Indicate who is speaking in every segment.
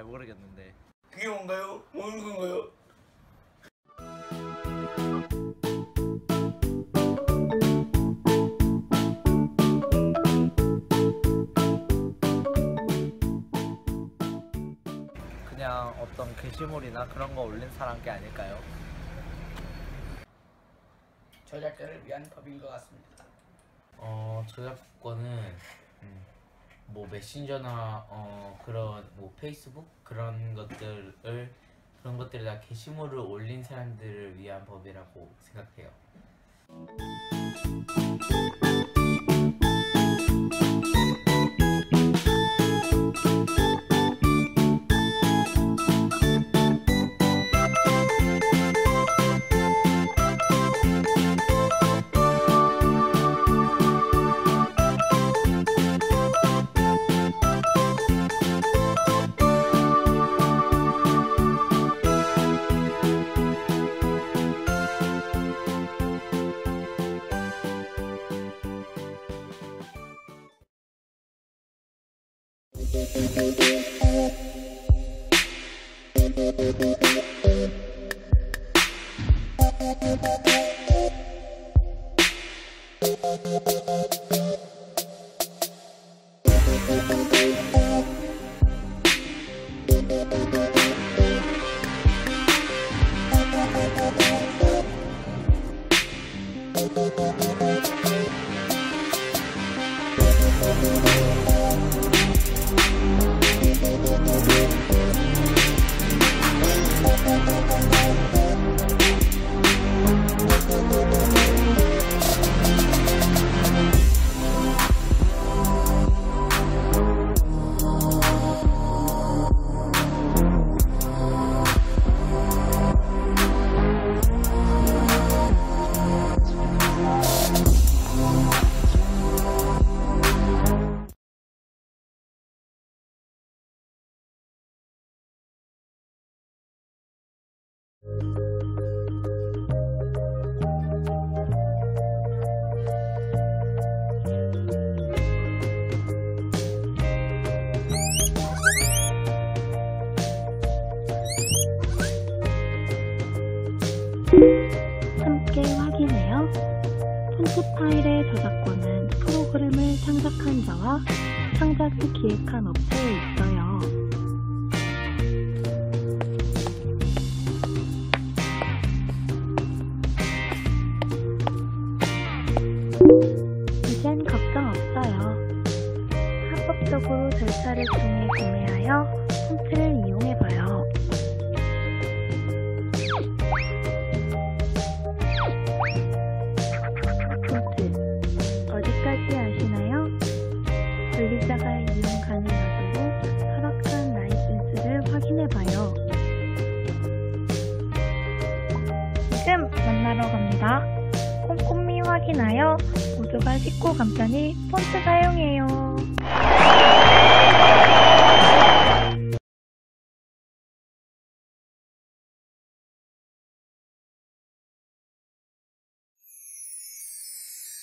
Speaker 1: 잘 모르겠는데
Speaker 2: 그게 뭔가요? 뭐는 건가요?
Speaker 1: 그냥 어떤 게시물이나 그런 거 올린 사람 게 아닐까요?
Speaker 2: 저작자를 위한 법인 것 같습니다.
Speaker 3: 어 저작권은 음, 뭐 메신저나 어 그런 뭐 페이스북 그런 것들을 그런 것들에다 게시물을 올린 사람들을 위한 법이라고 생각해요. Thank you.
Speaker 4: 함께 확인해요. 폰트 파일의 저작권은 프로그램을 창작한 자와 창작을 기획한 업체에 크고 간편히 폰트 사용해요.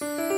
Speaker 5: 음.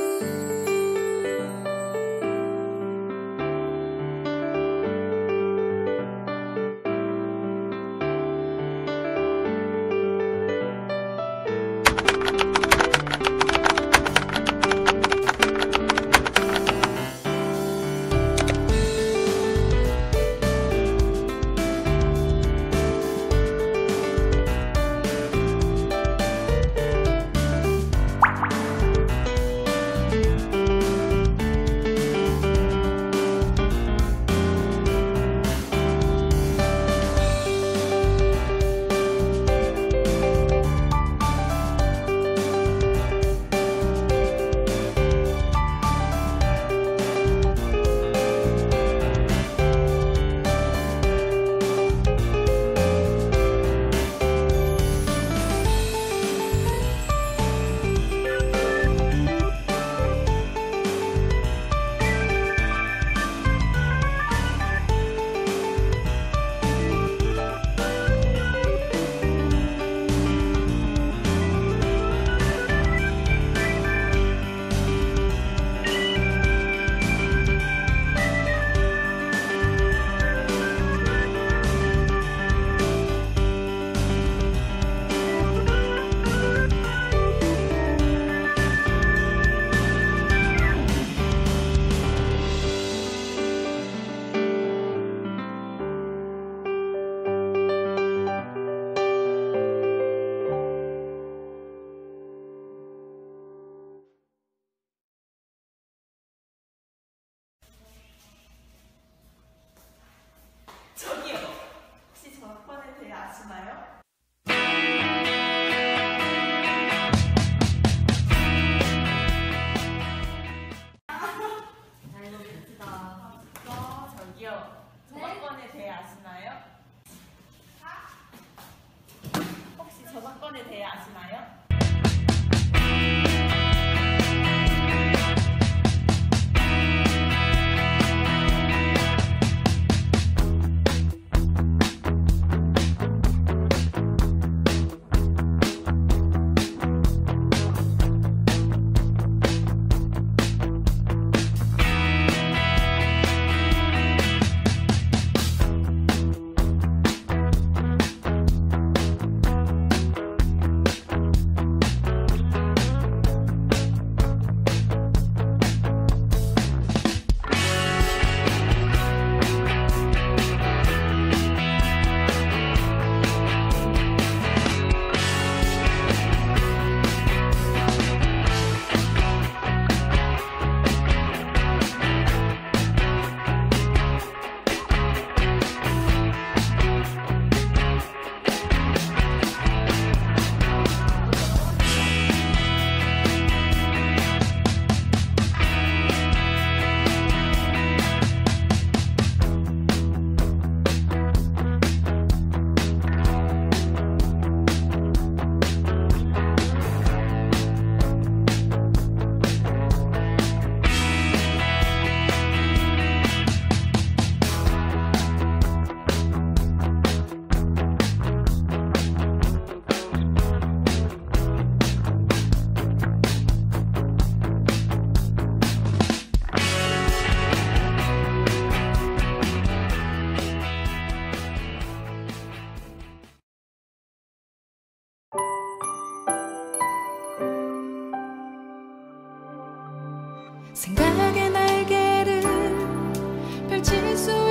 Speaker 6: 생각의 날개를 펼칠 수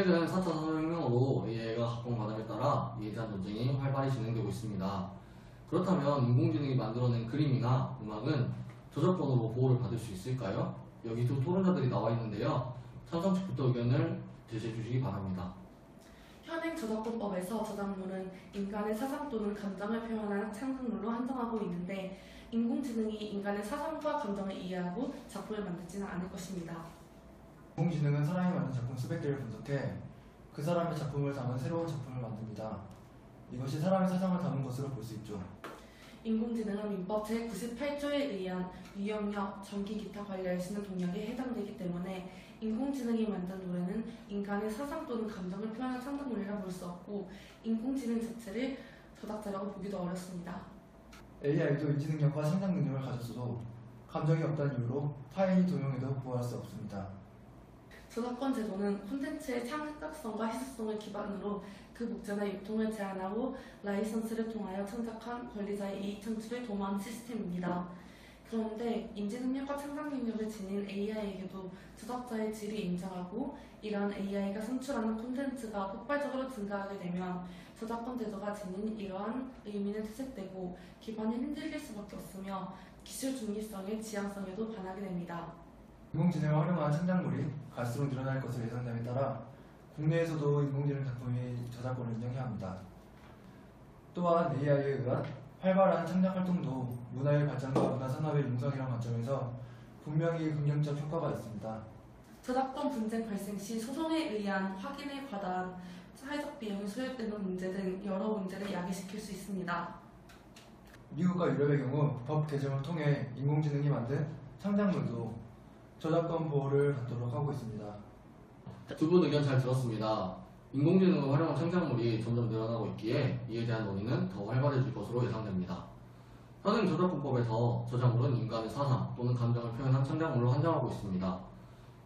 Speaker 7: 최근 4차 산업혁명으로 AI가 각종 바닥에 따라 이에 대한 논쟁이 활발히 진행되고 있습니다. 그렇다면 인공지능이 만들어낸 그림이나 음악은 저작권으로 보호를 받을 수 있을까요? 여기 두 토론자들이 나와 있는데요. 찬성 측부터 의견을 제시해 주시기 바랍니다.
Speaker 8: 현행 저작권법에서 저작물은 인간의 사상 또는 감정을 표현하는 창작물로 한정하고 있는데 인공지능이 인간의 사상과 감정을 이해하고 작품을 만들지는 않을 것입니다.
Speaker 9: 인공지능은 사람이 만든 작품 수백 개를 분석해 그 사람의 작품을 담은 새로운 작품을 만듭니다. 이것이 사람의 사상을 담은 것으로 볼 수 있죠.
Speaker 8: 인공지능은 민법 제98조에 의한 위협력, 전기 기타 관리할 수 있는 동력에 해당되기 때문에 인공지능이 만든 노래는 인간의 사상 또는 감정을 표현한 창작물이라 볼 수 없고 인공지능 자체를 저작자라고 보기도 어렵습니다.
Speaker 9: AI도 인지 능력과 상상 능력을 가졌어도 감정이 없다는 이유로 타인이 도용해도 보호할 수 없습니다.
Speaker 8: 저작권 제도는 콘텐츠의 창작성과 희소성을 기반으로 그 목재나 유통을 제한하고 라이선스를 통하여 창작한 권리자의 이익 창출을 도모하는 시스템입니다. 그런데 인지능력과 창작 능력을 지닌 AI에게도 저작자의 질이 인정하고 이러한 AI가 선출하는 콘텐츠가 폭발적으로 증가하게 되면 저작권 제도가 지닌 이러한 의미는 퇴색되고 기반이 흔들릴 수밖에 없으며 기술 중립성의 지향성에도 반하게 됩니다.
Speaker 9: 인공지능을 활용한 창작물이 갈수록 늘어날 것을 예상됨에 따라 국내에서도 인공지능 작품이 저작권을 인정해야 합니다. 또한 AI에 의한 활발한 창작 활동도 문화의 발전과 문화 산업의 융성이라는 관점에서 분명히 긍정적 효과가 있습니다.
Speaker 8: 저작권 분쟁 발생 시 소송에 의한 확인에 과다한 사회적 비용이 소요되는 문제 등 여러 문제를 야기시킬 수 있습니다.
Speaker 9: 미국과 유럽의 경우 법 개정을 통해 인공지능이 만든 창작물도 저작권 보호를 받도록 하고 있습니다.
Speaker 7: 두 분 의견 잘 들었습니다. 인공지능을 활용한 창작물이 점점 늘어나고 있기에 이에 대한 논의는 더 활발해질 것으로 예상됩니다. 현행 저작권법에서 저작물은 인간의 사상 또는 감정을 표현한 창작물로 한정하고 있습니다.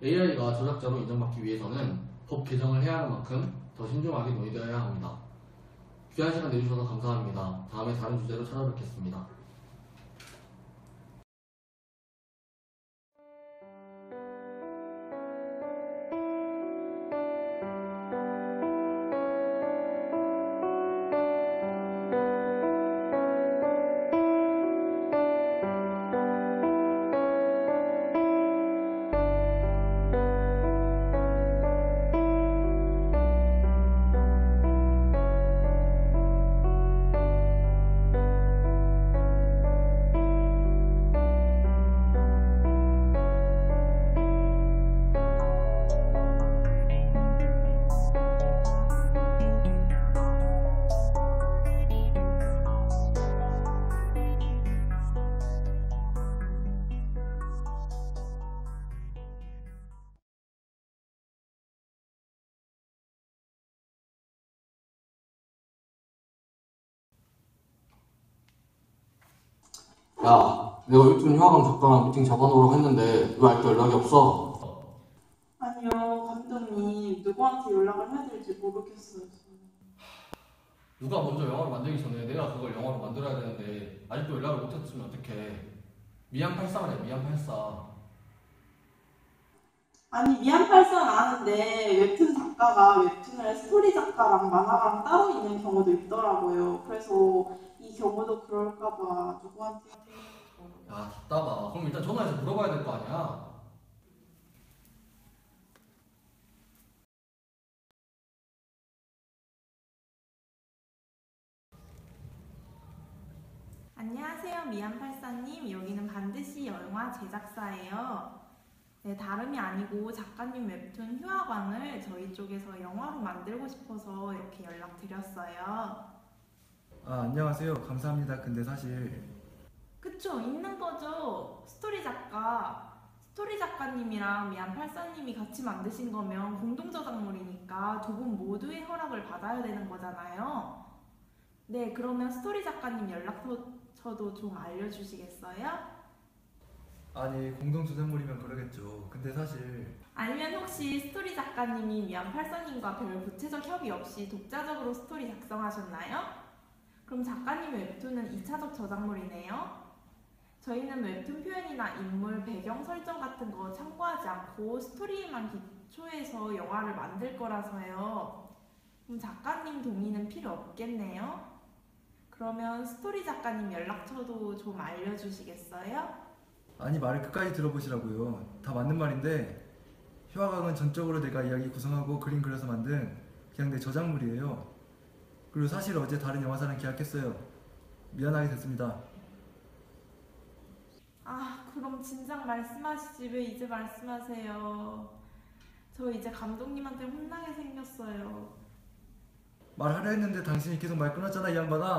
Speaker 7: AI가 저작자로 인정받기 위해서는 법 개정을 해야 하는 만큼 더 신중하게 논의되어야 합니다. 귀한 시간 내주셔서 감사합니다. 다음에 다른 주제로 찾아뵙겠습니다. 야, 내가 요즘 휴학원 작가랑 미팅 잡아놓으라고 했는데 왜 아직도 연락이 없어?
Speaker 5: 아니요, 감독님. 누구한테 연락을 해야 될지 모르겠어요.
Speaker 7: 누가 먼저 영화로 만들기 전에 내가 그걸 영화로 만들어야 되는데 아직도 연락을 못했으면 어떡해 미안 84래 미안 84
Speaker 5: 아니, 미안팔사는 아는데 웹툰 작가가 웹툰을 스토리 작가랑 만화가랑 따로 있는 경우도 있더라고요. 그래서 이 경우도 그럴까봐 누구한테
Speaker 7: 야 답답아 그럼 일단 전화해서 물어봐야 될 거 아니야
Speaker 5: 안녕하세요, 미안팔사님. 여기는 반드시 영화 제작사예요. 네, 다름이 아니고 작가님 웹툰 휴화광을 저희 쪽에서 영화로 만들고 싶어서 이렇게 연락드렸어요.
Speaker 9: 아, 안녕하세요. 감사합니다. 근데 사실
Speaker 5: 그쵸, 있는 거죠. 스토리 작가. 스토리 작가님이랑 미안팔사님이 같이 만드신 거면 공동 저작물이니까 두 분 모두의 허락을 받아야 되는 거잖아요. 네, 그러면 스토리 작가님 연락처도 좀 알려주시겠어요?
Speaker 9: 아니 공동 저작물이면 그러겠죠. 근데 사실
Speaker 5: 아니면 혹시 스토리 작가님이 미안팔사님과 별 구체적 협의 없이 독자적으로 스토리 작성하셨나요? 그럼 작가님의 웹툰은 2차적 저작물이네요. 저희는 웹툰 표현이나 인물, 배경 설정 같은 거 참고하지 않고 스토리에만 기초해서 영화를 만들 거라서요. 그럼 작가님 동의는 필요 없겠네요. 그러면 스토리 작가님 연락처도 좀 알려주시겠어요?
Speaker 9: 아니 말을 끝까지 들어보시라고요. 다 맞는 말인데 휴화강은 전적으로 내가 이야기 구성하고 그림 그려서 만든 그냥 내 저작물이에요. 그리고 사실 어제 다른 영화사랑 계약했어요. 미안하게 됐습니다.
Speaker 5: 아, 그럼 진작 말씀하시지 왜 이제 말씀하세요? 저 이제 감독님한테 혼나게 생겼어요.
Speaker 9: 말하려 했는데 당신이 계속 말 끊었잖아 이 양반아.